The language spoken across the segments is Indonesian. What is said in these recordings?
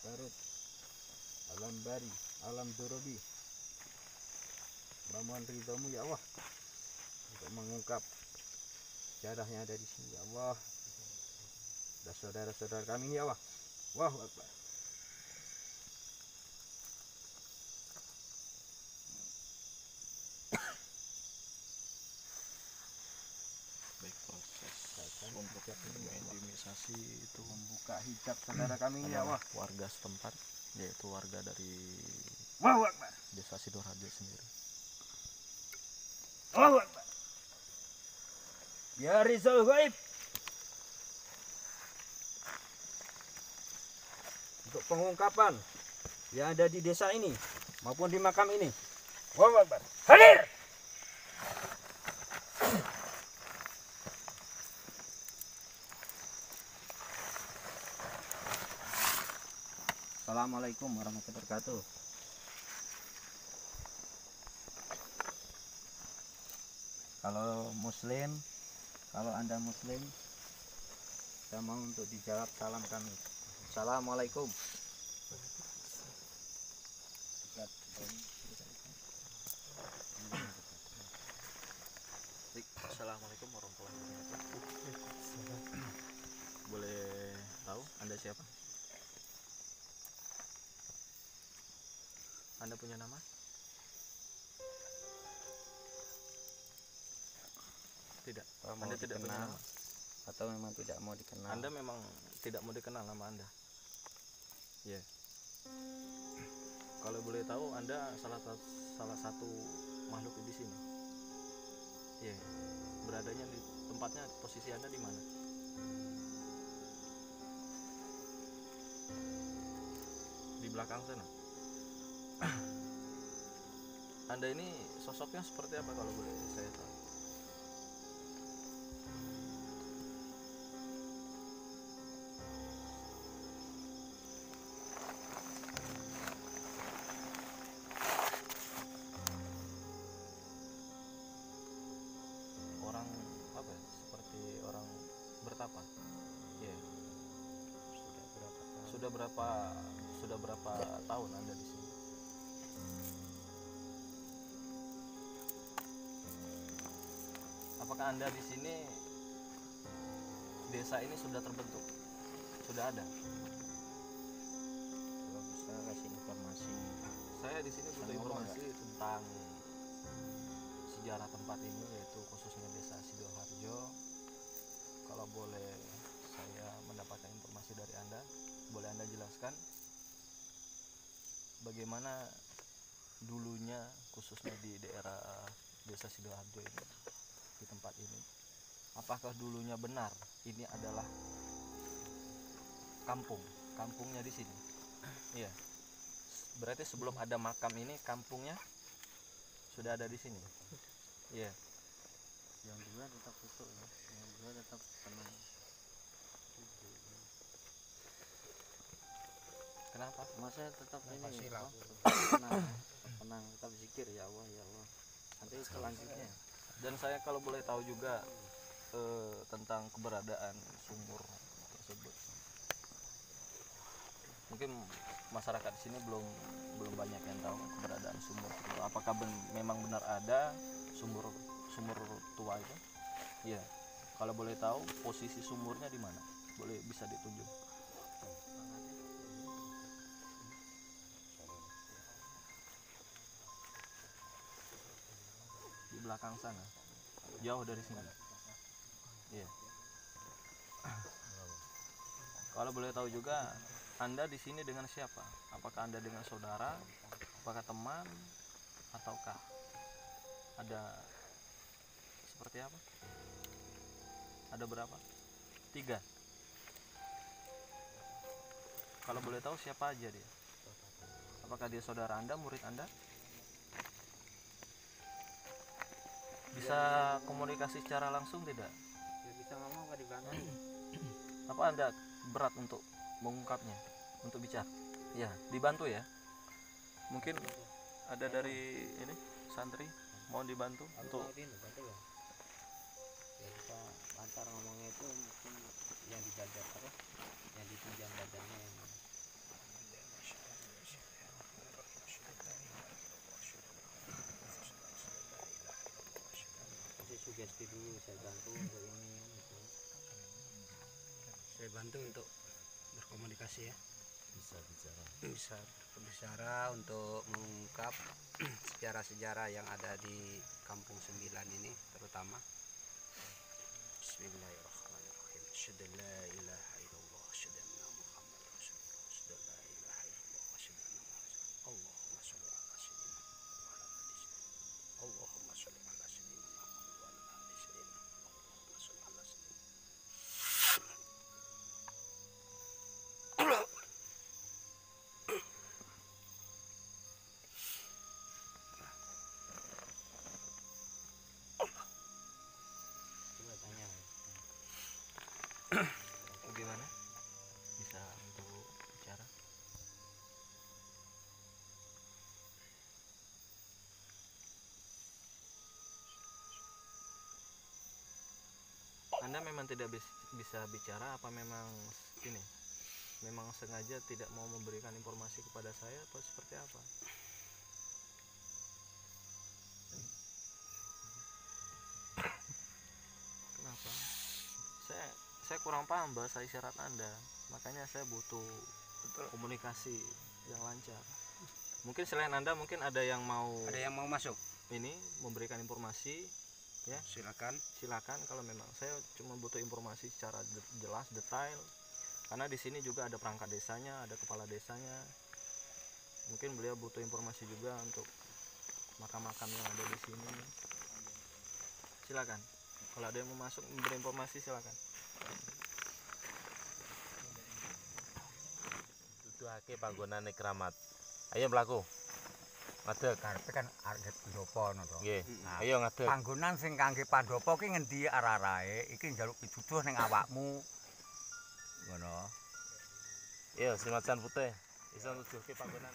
Karut Alam Bari Alam Dorobi. Ramuan ridhamu ya Allah Untuk mengungkap Jarahnya ada di sini ya Allah. Dan saudara-saudara kami ya Allah. Wah Akbar. Itu membuka hijab saudara kami ya adalah warga setempat yaitu warga dari Allahu Akbar desa Sidoarjo sendiri. Allahu Akbar Ya Rizal Gaib Untuk pengungkapan yang ada di desa ini maupun di makam ini. Allahu Akbar Hadir Assalamualaikum warahmatullahi wabarakatuh. Kalau muslim kalau anda muslim saya mau untuk dijawab salam kami. Assalamualaikum. Assalamualaikum warahmatullahi wabarakatuh. Boleh tahu anda siapa anda punya nama? Tidak. Mau anda tidak punya dikenal nama. atau memang tidak mau dikenal. Anda memang tidak mau dikenal nama anda. Ya. Kalau boleh tahu anda salah satu salah satu makhluk di sini. Ya. Beradanya di tempatnya posisi anda di mana? Di belakang sana anda ini sosoknya seperti apa kalau boleh saya tahu? Orang apa ya? Seperti orang bertapa? Ya sudah berapa tahun? Sudah berapa sudah berapa tahun anda di apakah anda di sini desa ini sudah terbentuk? Sudah ada? Kalau bisa kasih informasi. Saya di sini butuh informasi tentang sejarah tempat ini yaitu khususnya desa sidoarjo. Kalau boleh saya mendapatkan informasi dari anda boleh anda jelaskan bagaimana dulunya khususnya di daerah desa sidoarjo ini tempat ini. Apakah dulunya benar ini adalah kampung? Kampungnya di sini? Iya. Berarti sebelum ada makam ini kampungnya sudah ada di sini? Iya. Yang dua tetap tutup ya. Yang dua tetap tenang. Kenapa? Masa tetap ini tetap tenang tenang. Tetap zikir ya Allah ya Allah. Nanti selanjutnya dan saya kalau boleh tahu juga eh, tentang keberadaan sumur tersebut. Mungkin masyarakat sini belum belum banyak yang tahu keberadaan sumur itu. Apakah ben- memang benar ada sumur sumur tua itu? Iya. Kalau boleh tahu posisi sumurnya di mana? Boleh bisa ditunjuk belakang sana. Jauh dari sini. Iya. Kalau boleh tahu juga anda di sini dengan siapa? Apakah anda dengan saudara? Apakah teman? Ataukah ada seperti apa? Ada berapa? Tiga. Kalau boleh tahu siapa aja dia? Apakah dia saudara anda murid anda bisa komunikasi secara langsung tidak? Ya bisa ngomong nggak dibantu. Apa anda berat untuk mengungkapnya untuk bicara? Ya dibantu ya. Mungkin ada dari ini santri mau dibantu untuk ya. Ya bisa antar ngomongnya itu mungkin yang di badan apa yang di tunjang badannya yang bantu untuk ini gitu. Saya bantu untuk berkomunikasi ya. bisa bicara Bisa berbicara untuk mengungkap sejarah-sejarah yang ada di Kampung Sembilan ini terutama. Bismillahirrahmanirrahim. Asyhadu Anda memang tidak bis- bisa bicara apa memang ini? Memang sengaja tidak mau memberikan informasi kepada saya atau seperti apa? Kenapa? Saya saya kurang paham bahasa isyarat Anda. Makanya saya butuh komunikasi yang lancar. Mungkin selain Anda mungkin ada yang mau Ada yang mau masuk? ini memberikan informasi, Silakan. silakan kalau memang saya cuma butuh informasi secara de- jelas detail. Karena di sini juga ada perangkat desanya, ada kepala desanya. Mungkin beliau butuh informasi juga untuk makam-makam yang ada di sini. Silakan. Kalau ada yang mau masuk memberi informasi silakan. tuduhake panggonane keramat ayo mlaku ngadeg karepe kan arep pendopo ngono to. nggih ayo ngadeg Panggonan sing kangge pandopo ki ngendi arah-arahe? Iki njaluk pituduh ning awakmu. Ngono. Iya, si macan putih. Iso nuduhke panggonan.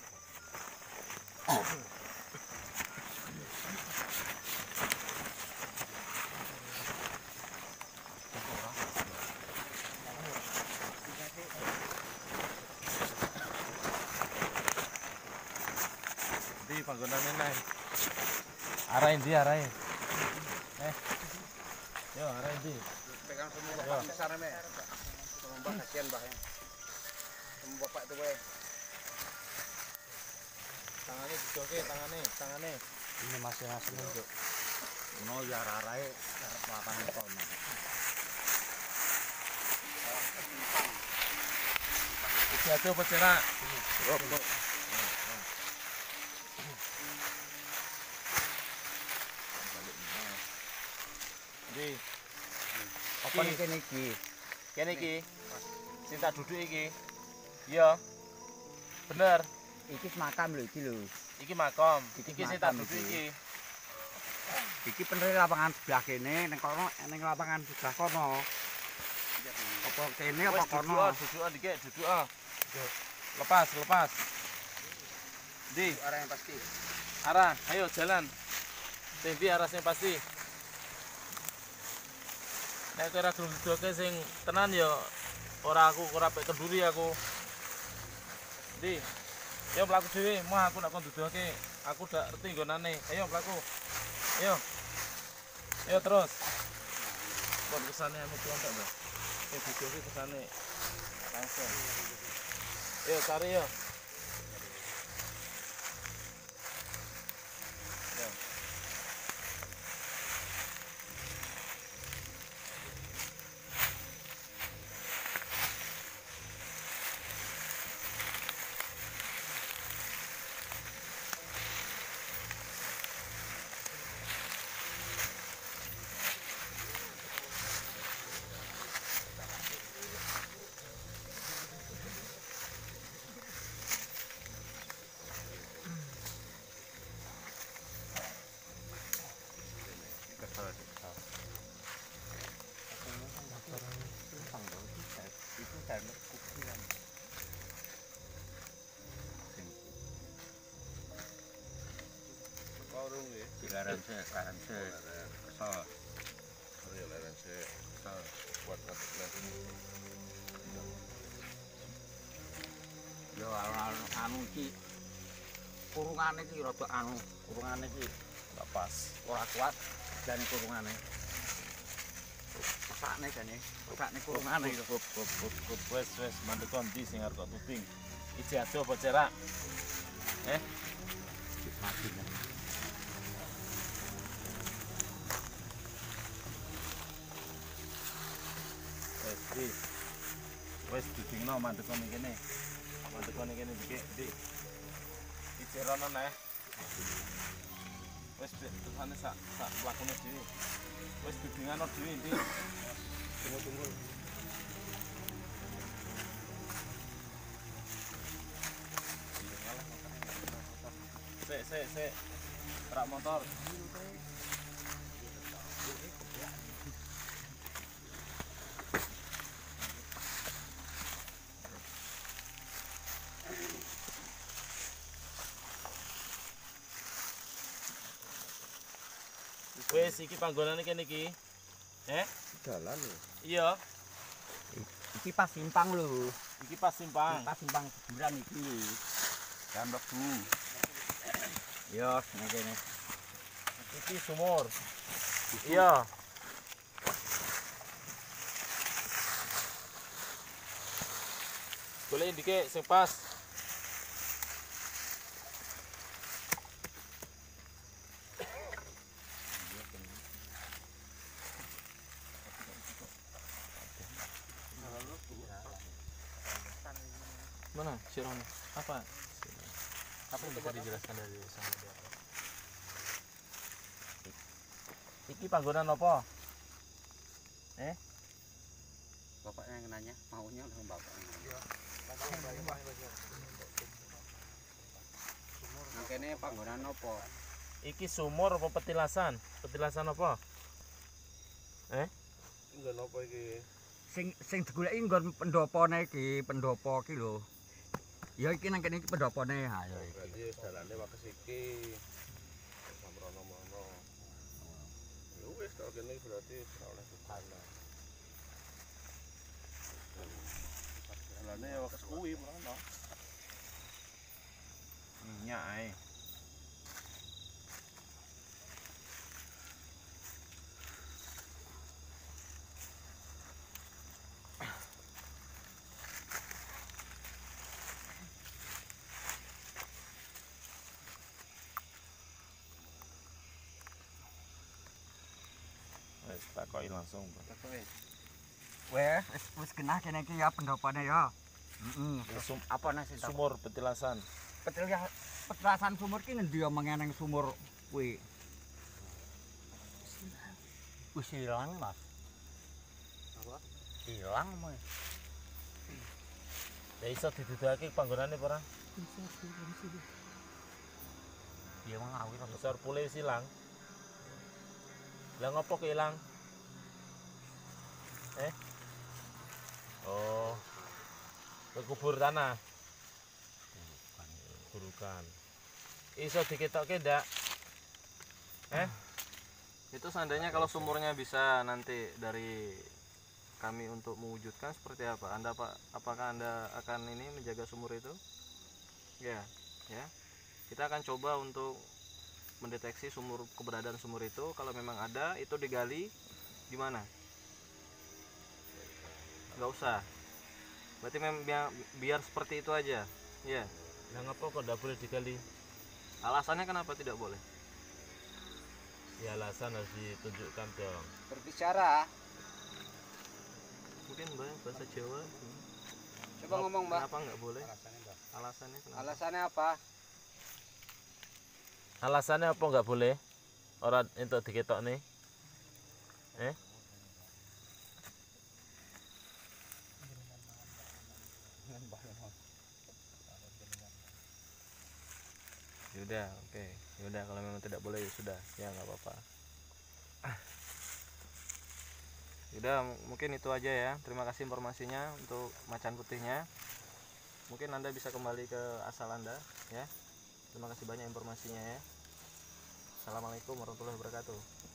Arah endi arah Eh. Yo, arah endi? Pegang semua bapak besar me. Semua bapak kasihan bah ya. Semua bapak itu we. Tangane dijoke, tangane, tangane. Ini masing-masing untuk Ngono ya arah-arahe arep lapangan kono. Iki atuh apa cerak? Di. Ning kene iki? Kene iki. Sing tak duduk iki. Iya. Bener. Iki makam lho iki lho. Iki makom. Iki Iki sing tak makam duduk iki. iki. Bener lapangan sebelah kene, ning kono ning lapangan sebelah kono. Apa kene apa kono? duduk, ah, duduk ah, dikit, duduk ah. Lepas, lepas. Di, arah yang pasti. arah, ayo jalan. Tembi arah sing pasti. Nek ora gelem dudoke sing tenan ya ora aku ora pek kenduri aku. Di. Ayo mlaku dhewe, mau aku nak kon dudoke. Aku dak ngerti nggonane. Ayo mlaku. Ayo. Ayo terus. Kon kesane anu tuan tak, Mbak? Sing dudoke kesane. Langsung. Ayo cari ya. Garanse, cek, garam cek, kesel. Ini garam cek, kesel. Buat kesel. Ya, anu-anu iki kurungane iki rada anu, kurungan iki Nggak pas. Ora kuat, dan kurungane. Pesak jane, kan kurungane pesak nih kurungan nih. Wes, wes, mandi kondi, singar kok tuting. Ici aja apa cerak? Eh? mau mantuk kene kene. Mantuk ning kene dikek, Dik. Dicerono nae. Wis tekane sak sak lakune dhewe. Wis bidingano dhewe, Dik. Tunggu-tunggu. Sik, sik, sik. Trak motor. Wes iki panggonane kene iki. Eh? Dalan Iya, Iki pas simpang lho. iki pas simpang. Pas simpang kuburan iki. Jam lebu. Yo, nang kene. Iki sumur. Iya. Boleh dikek sing pas. Iki panggonan apa? Bapaknya yang nanya, maunya sama bapaknya. Nang kene panggonan opo? Iki sumur apa petilasan? Petilasan apa? Nggon apa iki? Sing sing digoleki nggon pendopone iki, pendopo iki lho. Ya iki nang kene iki pendopone. Ha ya iki. Berarti dalane wakes iki. Ya wis kalau kene berarti wis ora oleh ditanda. Dalane ya wakes kuwi mono. Minyak ae. Wes takoki langsung. Bro. Weh, wis genah kene iki ya pendopone ya. Heeh. Sum- Apa Sumur petilasan. Petil ya peterasan sumur ki ngendi ya mengeneng sumur kuwi? Wis ilang, Mas. Apa? Hilang, Mas. Ya iso didudake panggonane ora? Dia mengawi to. Besar pule wis ilang. Lah ngopo ilang? Eh? Oh. Kekubur tanah. Burukan. Iso diketokke ndak? Eh? Itu seandainya kalau sumurnya bisa nanti dari kami untuk mewujudkan seperti apa? Anda Pak, apakah Anda akan ini menjaga sumur itu? Ya, ya. Kita akan coba untuk mendeteksi sumur keberadaan sumur itu. Kalau memang ada, itu digali di mana? Nggak usah. Berarti memang biar, biar seperti itu aja. Ya. Lah ngopo kok ndak boleh digali? Alasannya kenapa tidak boleh? Ya alasan harus ditunjukkan dong. Berbicara. Mungkin Mbak bahasa Jawa. Coba ngomong, Mbak. Kenapa nggak boleh? Alasannya kenapa? Alasannya apa? Alasannya apa nggak boleh? Orang untuk diketok nih? Eh? Yaudah, oke. Yaudah, kalau memang tidak boleh ya sudah, ya nggak apa-apa. Yaudah, mungkin itu aja ya. Terima kasih informasinya untuk macan putihnya. Mungkin anda bisa kembali ke asal anda, ya. Terima kasih banyak informasinya ya. Assalamualaikum warahmatullahi wabarakatuh.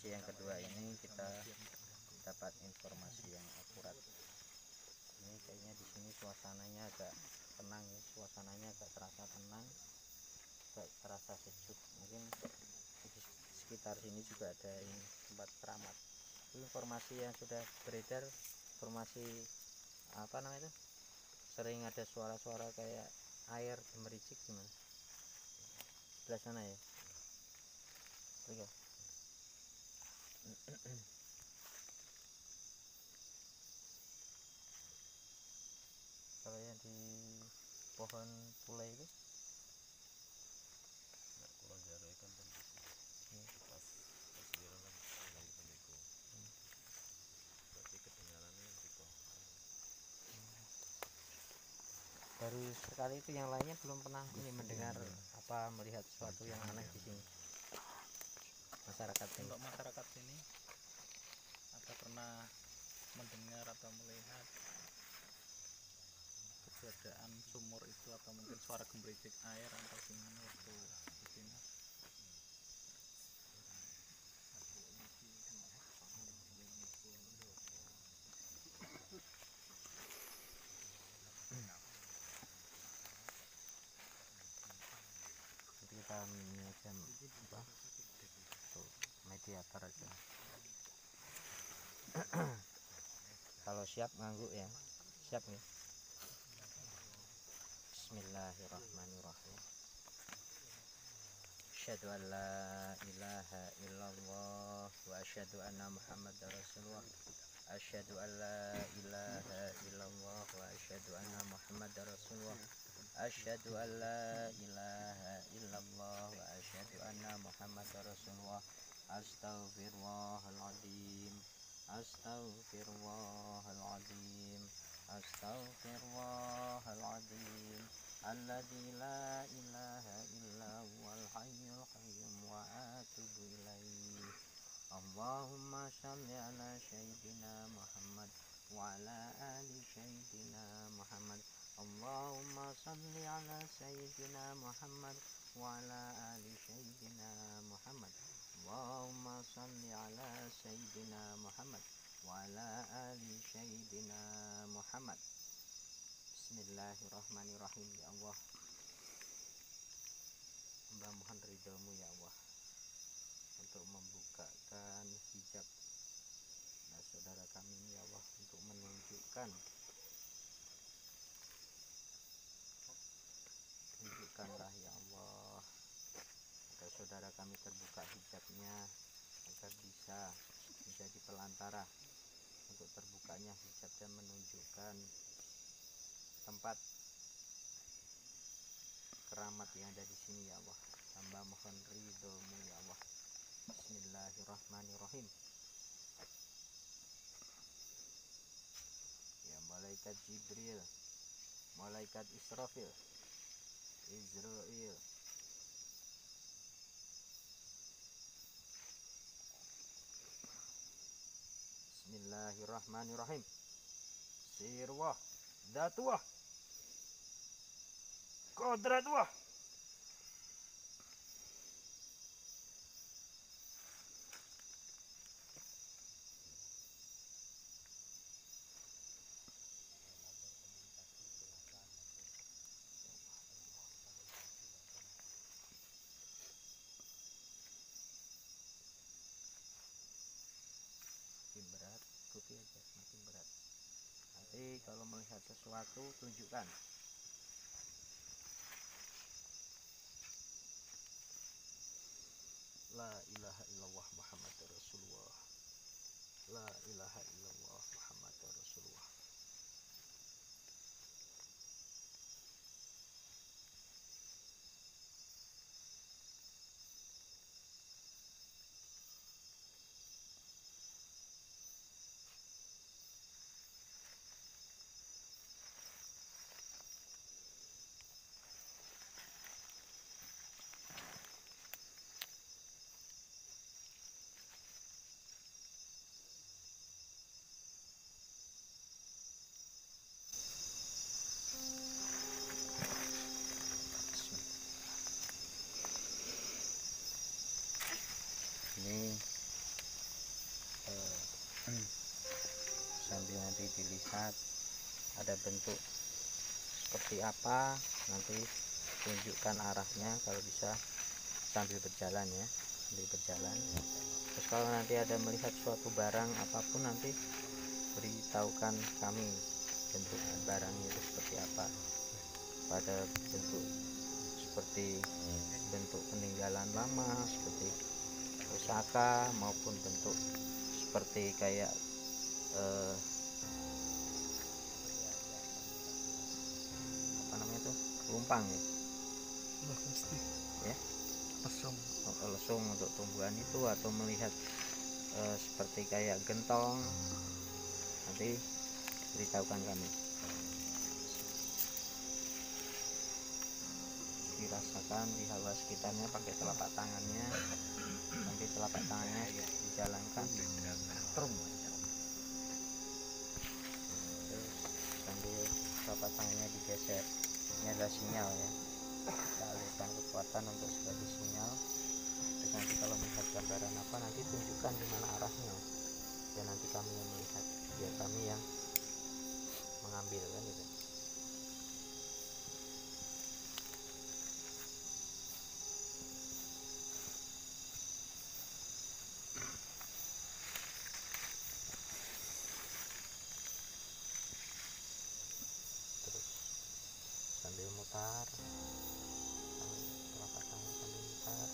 endomisasi yang kedua ini kita dapat informasi yang akurat. Ini kayaknya di sini suasananya agak tenang ya, suasananya agak terasa tenang, agak terasa sejuk. Mungkin di sekitar sini juga ada ini tempat keramat informasi yang sudah beredar informasi apa namanya itu sering ada suara-suara kayak air gemericik gimana sebelah sana ya Oke. Kalau yang di pohon pula itu? Baru sekali itu yang lainnya belum pernah ini mendengar apa melihat sesuatu yang aneh di sini. Masyarakat ini untuk masyarakat sini pernah mendengar atau melihat keberadaan sumur itu atau mungkin suara gemericik air atau gimana waktu di sini Jadi kita ini aja apa tuh mediator aja kalau siap ngangguk ya. Siap nih. Bismillahirrahmanirrahim. Asyhadu an la ilaha illallah wa asyhadu anna Muhammadar Rasulullah. Asyhadu an la ilaha illallah wa asyhadu anna Muhammadar Rasulullah. Asyhadu an la ilaha illallah wa asyhadu anna Muhammadar Rasulullah. Astaghfirullahaladzim أستغفر الله العظيم أستغفر الله العظيم الذي لا إله إلا هو الحي القيوم. وأتوب إليه. اللهم صل على سيدنا محمد وعلى آل سيدنا محمد اللهم صل على سيدنا محمد وعلى آل سيدنا محمد. Allahumma salli ala sayyidina Muhammad wa ala ali sayyidina Muhammad. Bismillahirrahmanirrahim ya Allah. Hamba mohon ridhamu ya Allah untuk membukakan hijab nah, saudara kami ya Allah untuk menunjukkan tunjukkanlah ya saudara kami terbuka hijabnya agar bisa menjadi pelantara untuk terbukanya hijab dan menunjukkan tempat keramat yang ada di sini ya Allah. Hamba mohon ridhomu ya Allah. Bismillahirrahmanirrahim. Ya malaikat Jibril malaikat Israfil Israel Bismillahirrahmanirrahim. Sirwah Datuah Kodratwah Makin berat ikuti nanti kalau melihat sesuatu tunjukkan La ilaha illallah Muhammad Rasulullah. La ilaha illallah Muhammad Rasulullah. ini eh, sambil nanti dilihat ada bentuk seperti apa nanti tunjukkan arahnya kalau bisa sambil berjalan ya sambil berjalan. Terus kalau nanti ada melihat suatu barang apa pun nanti beritahukan kami bentuk barangnya itu seperti apa. Pada bentuk seperti bentuk peninggalan lama seperti pusaka maupun bentuk seperti kayak eh, tuh lumpang ya ya? Lesung. Lesung untuk tumbuhan itu atau melihat eh, seperti kayak gentong? Nanti beritahukan kami. Dirasakan di hawa sekitarnya pakai telapak tangannya. Nanti telapak tangannya dijalankan. Terus sambil telapak tangannya digeser ini adalah sinyal ya. Kita alihkan kekuatan untuk sebagai sinyal. Terus nanti kalau melihat gambaran apa nanti tunjukkan di mana arahnya. Dan nanti kami yang melihat. Biar kami yang mengambil kan gitu terus sambil mutar tangan telapak tangan sambil mutar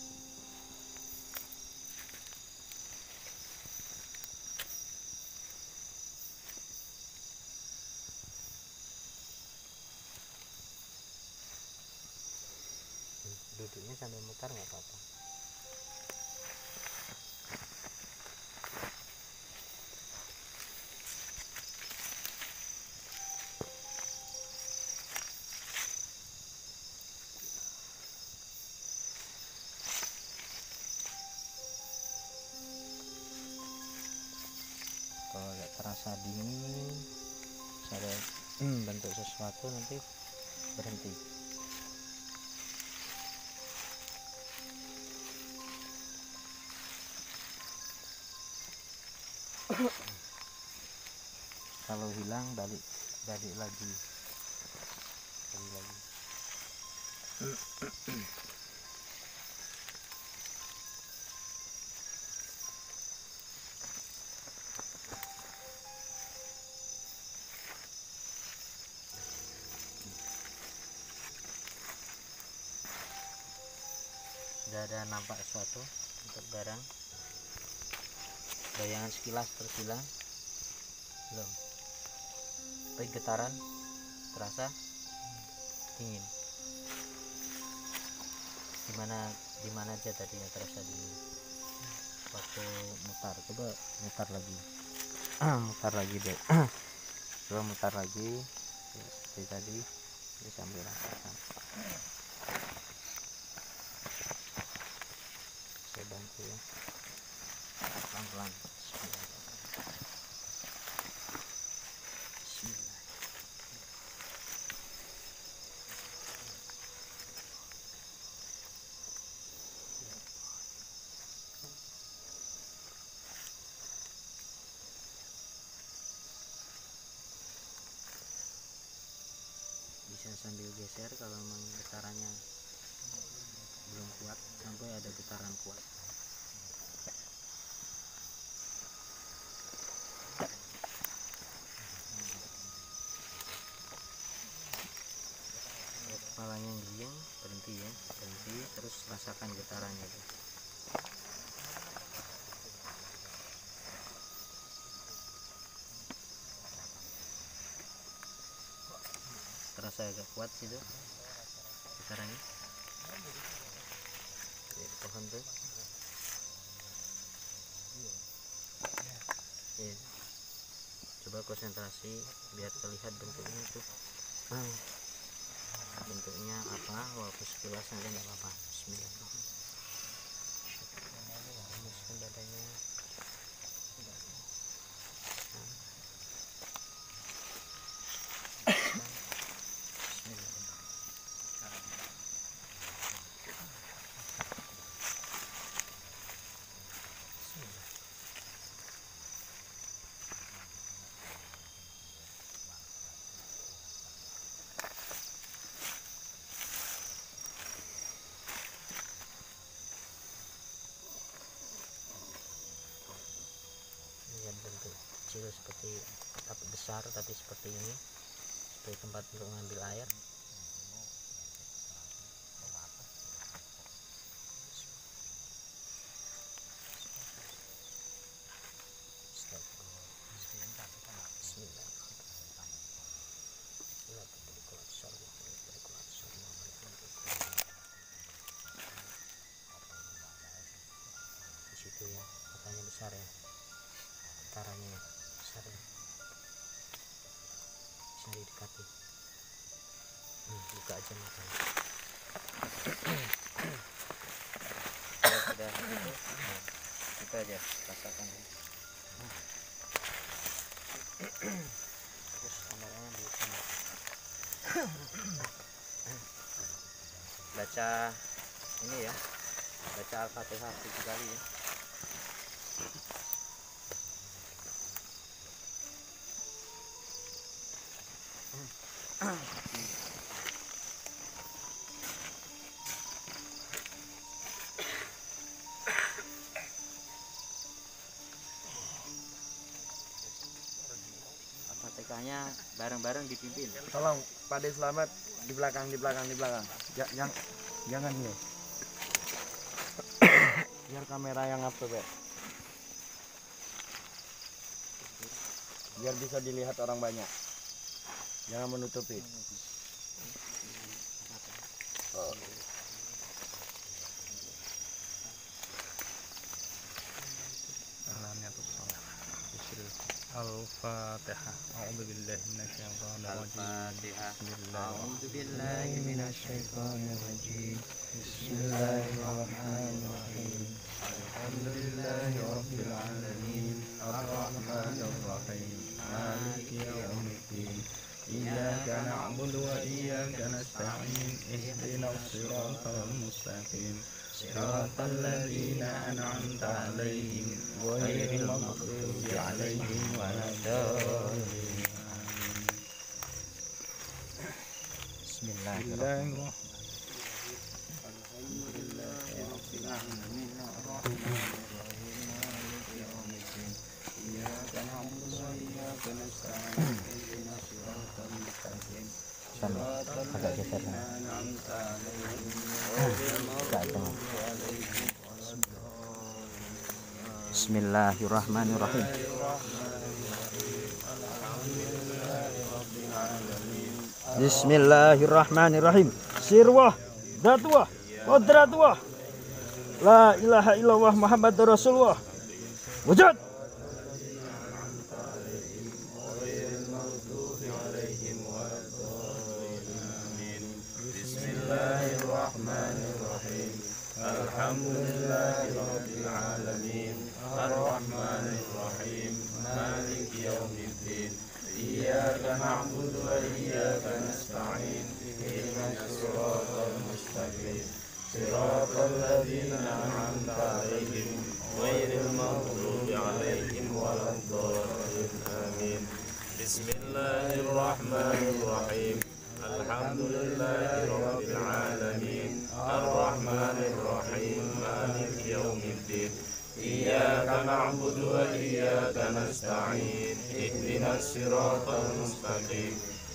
duduknya sambil mutar nggak apa-apa. Kalau nggak terasa dingin ada bentuk sesuatu nanti berhenti kalau hilang balik balik lagi. Balik lagi. Sudah ada nampak sesuatu untuk barang bayangan sekilas tersilang. Belum. Tapi getaran terasa dingin. Di mana di mana aja tadinya terasa dingin waktu mutar? Coba mutar lagi. Mutar lagi deh coba mutar lagi. Seperti tadi ini sambil rasakan. Saya bantu ya. Pelan-pelan bisa sambil geser kalau memang getarannya belum kuat sampai ada getaran kuat kepalanya giling berhenti ya berhenti terus rasakan getarannya tuh. Terasa agak kuat sih tuh. Getarannya Ya, di pohon tuh. Iya. coba konsentrasi biar terlihat bentuknya tuh. Bentuknya apa? Walaupun sekilas nanti nggak apa-apa Hembuskan dadanya Bismillahirrahmanirrahim lihat bentuk kecil seperti tapi besar tapi seperti ini. Seperti tempat untuk mengambil air kalau sudah itu nah, itu aja rasakan ya. terus kameranya di sini baca ini ya baca al-fatihah tujuh kali ya Fatihahnya bareng-bareng dipimpin Tolong Pak De selamat di belakang di belakang di belakang. Ja- yang jangan nih. Biar kamera yang apa, Be. Biar bisa dilihat orang banyak. Jangan menutupi. الفاتحة. أعوذ بالله من الشيطان الرجيم. Al-Fatihah بسم الله. A'udzu billahi الشيطان الرجيم. بسم الله الرحمن الرحيم. الحمد لله رب العالمين. الرحمن Bismillahirrahmanirrahim Bismillahirrahmanirrahim. Sirwah Datuah Qadratwah La ilaha illallah Muhammad Rasulullah. Wujud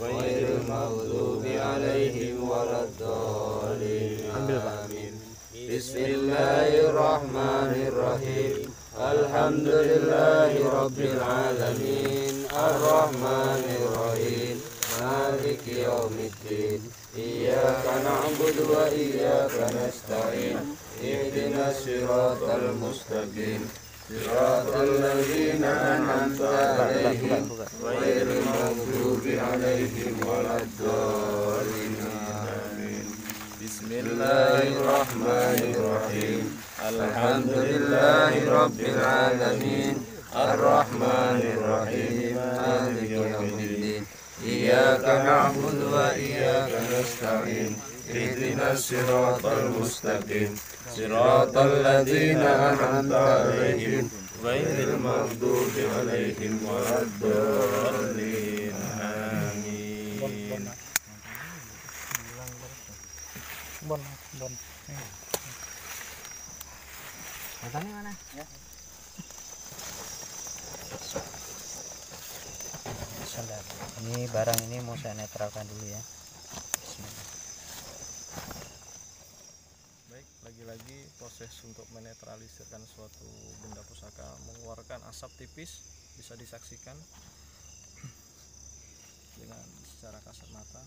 غير المغضوب عليهم ولا الضالين. آمين. بسم الله الرحمن الرحيم. الحمد لله رب العالمين. الرحمن الرحيم. مالك يوم الدين. إياك نعبد وإياك نستعين. اهدنا الصراط المستقيم. صراط الذين أنعمت عليهم غير المغضوب عليهم ولا الضالين. آمين. بسم الله الرحمن الرحيم. الحمد لله رب العالمين. الرحمن الرحيم. مالك يوم الدين. إياك نعبد وإياك نستعين. اهدنا الصراط المستقيم صراط الذين أنعمت عليهم غير المغضوب عليهم ولا الضالين آمين Batangnya mana? Bismillah. Ini barang ini mau saya netralkan dulu ya. Lagi-lagi proses untuk menetralisirkan suatu benda pusaka mengeluarkan asap tipis bisa disaksikan dengan secara kasat mata.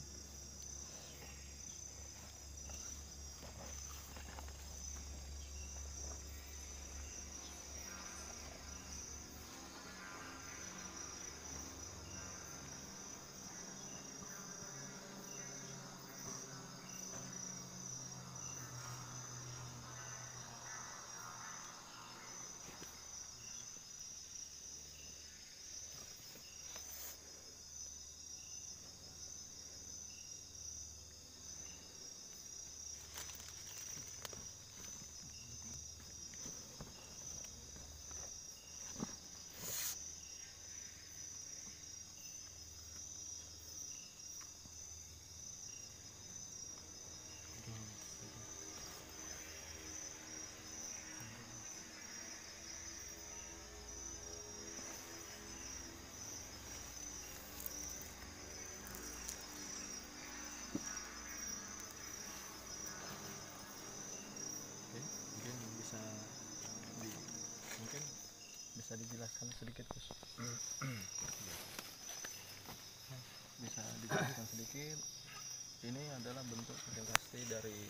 Ini adalah bentuk sugestasi dari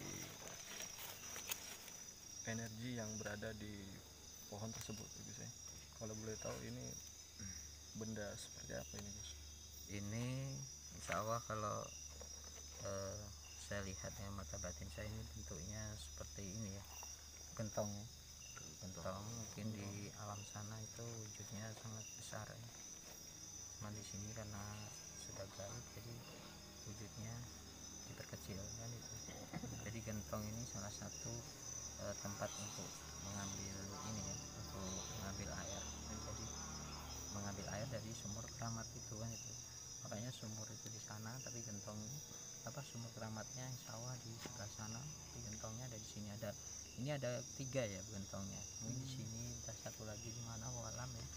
energi yang berada di pohon tersebut, ya, Gus ya. Kalau boleh tahu ini benda seperti apa ini, Gus? Ini insya Allah kalau eh, saya lihat ya mata batin saya ini bentuknya seperti ini ya gentong ya gentong mungkin di alam sana itu wujudnya sangat besar ya cuma di sini karena sudah gaib jadi wujudnya diperkecil kan itu jadi gentong ini salah satu eh, tempat untuk mengambil ini ya untuk mengambil air. Jadi mengambil air dari sumur keramat itu kan itu makanya sumur itu di sana tapi gentong apa sumur keramatnya Allah di sebelah sana di gentongnya ada di sini ada. Ini ada tiga ya gentongnya. Mungkin di sini entah satu lagi di mana walam ya.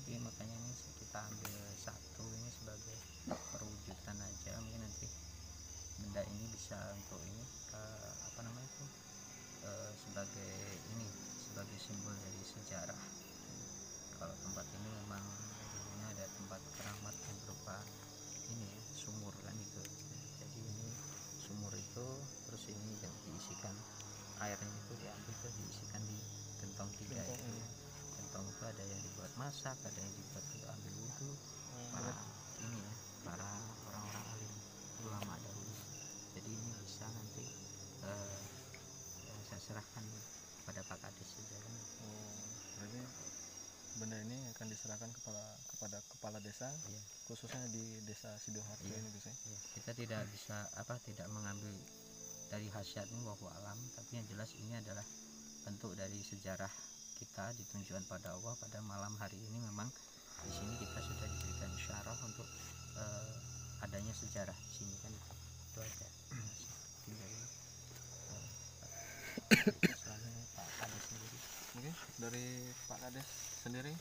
Tapi makanya ini kita ambil satu ini sebagai perwujudan aja. Mungkin nanti benda ini bisa untuk ini eh, apa namanya itu? Eh, sebagai ini sebagai simbol dari sejarah. Kalau tempat ini memang dulunya ada tempat keramat yang berupa ini ya sumur kan itu. Jadi ini sumur itu diisikan airnya itu diambil terus diisikan di gentong tiga itu. gentong itu ada yang dibuat masak ada yang dibuat untuk ambil wudhu. Para ini ya para orang-orang alim ulama dahulu jadi ini bisa nanti eh, eh, saya serahkan pada Pak Kades saja kan Oh, berarti benda ini akan diserahkan kepada kepada kepala desa Iya. khususnya di desa Sidoarjo Iya. ini Gus ya. Ya, kita tidak bisa apa tidak mengambil dari khasiatnya wallahu alam tapi yang jelas ini adalah bentuk dari sejarah kita ditunjukkan pada Allah pada malam hari ini memang di sini kita sudah diberikan isyarah untuk eh, adanya sejarah di sini kan itu aja tinggal eh, istilahnya Pak Kades sendiri Oke, dari Pak Kades sendiri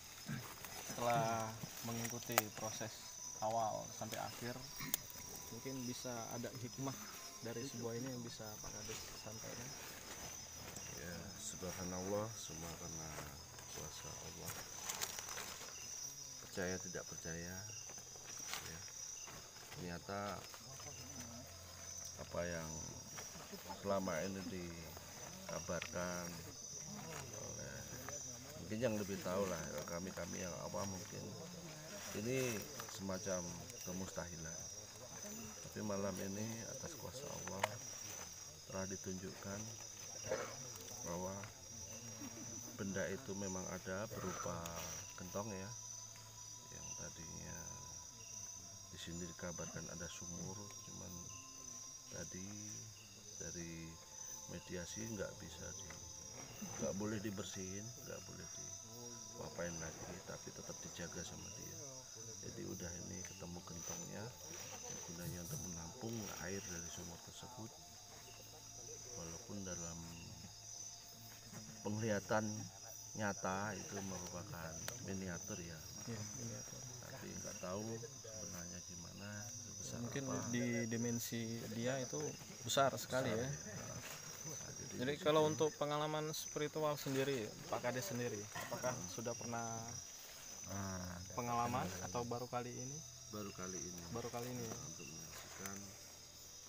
setelah mengikuti proses awal sampai akhir mungkin bisa ada hikmah dari sebuah ini yang bisa Pak Kades sampaikan. ya subhanallah semua karena kuasa Allah percaya tidak percaya ya ternyata apa yang selama ini dikabarkan mungkin yang lebih tahu lah kami kami yang awam mungkin ini semacam kemustahilan. Tapi malam ini atas kuasa Allah telah ditunjukkan bahwa benda itu memang ada berupa gentong ya yang tadinya di sini dikabarkan ada sumur cuman tadi dari mediasi nggak bisa di nggak boleh dibersihin nggak boleh diapain lagi tapi tetap dijaga sama dia. Jadi udah ini ketemu gentongnya yang gunanya untuk menampung air dari sumur tersebut. Walaupun dalam penglihatan nyata itu merupakan miniatur ya. Apa? tapi nggak tahu sebenarnya gimana Mungkin apa. di dimensi dia itu besar sekali ya. Nah, jadi kalau untuk pengalaman spiritual sendiri, Pak Kades sendiri, apakah sudah pernah Ah, pengalaman atau baru kali ini? baru kali ini. Baru kali ini ya. untuk menyaksikan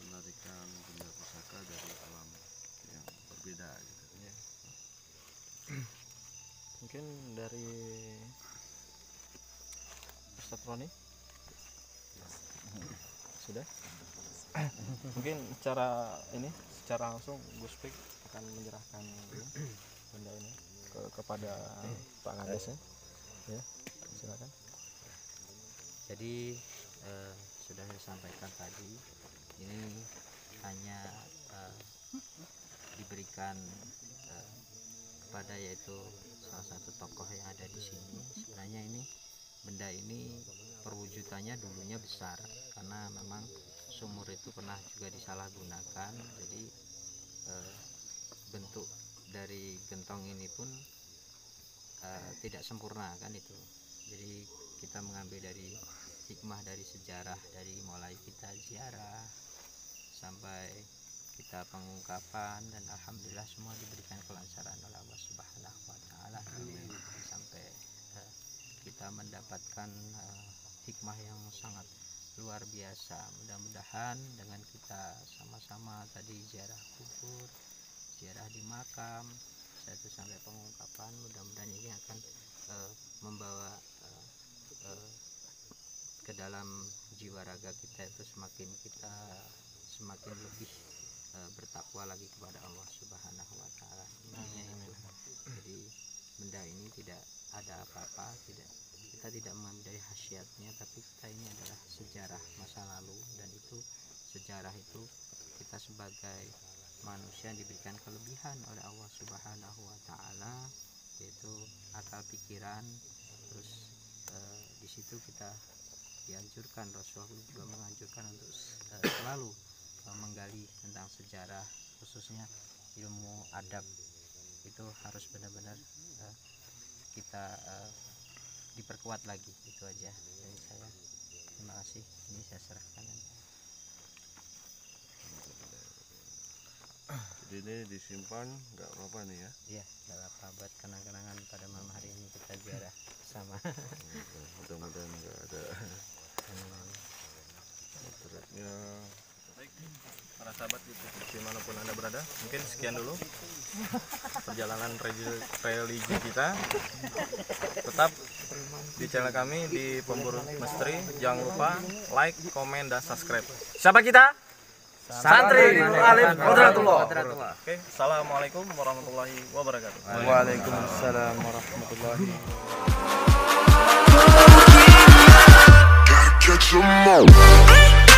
penarikan benda pusaka dari alam yang berbeda gitu. Mungkin dari Ustadz Roni? Sudah? Mungkin cara ini secara langsung Gus Pik akan menyerahkan benda ini ke, kepada Pak Kades ya. ya silakan Jadi eh, sudah saya sampaikan tadi ini hanya eh, diberikan eh, kepada yaitu salah satu tokoh yang ada di sini. Sebenarnya ini benda ini perwujudannya dulunya besar karena memang sumur itu pernah juga disalahgunakan. Jadi eh, bentuk dari gentong ini pun eh, tidak sempurna kan itu. Jadi kita mengambil dari hikmah dari sejarah dari mulai kita ziarah sampai kita pengungkapan dan alhamdulillah semua diberikan kelancaran oleh Allah Subhanahu wa taala sampai eh, kita mendapatkan eh, hikmah yang sangat luar biasa. Mudah-mudahan dengan kita sama-sama tadi ziarah kubur, ziarah di makam, satu sampai pengungkapan, mudah-mudahan ini akan eh, membawa eh, eh, ke dalam jiwa raga kita itu semakin kita semakin lebih eh, bertakwa lagi kepada Allah Subhanahu wa taala. Intinya itu. Jadi benda ini tidak ada apa-apa, tidak kita tidak mengambil khasiatnya tapi kita ini adalah sejarah masa lalu dan itu sejarah itu kita sebagai manusia diberikan kelebihan oleh Allah Subhanahu wa taala yaitu akal pikiran. Terus eh, di situ kita dianjurkan Rasulullah juga menganjurkan untuk eh, selalu eh, menggali tentang sejarah khususnya ilmu adab. Itu harus benar-benar eh, kita eh, diperkuat lagi. Itu aja dari saya. Terima kasih. Ini saya serahkan jadi ini disimpan nggak apa-apa nih ya? Ya tidak apa buat kenang-kenangan pada malam hari ini kita ziarah sama. Mudah-mudahan nggak ada. Potretnya baik para sahabat gitu di mana pun anda berada mungkin sekian dulu perjalanan religi, religi kita. Tetap di channel kami di pemburu misteri. Jangan lupa like komen dan subscribe. Siapa kita Santri Ibu Alim Qudratullah. Oke, Assalamualaikum warahmatullahi wabarakatuh. Waalaikumsalam warahmatullahi wabarakatuh.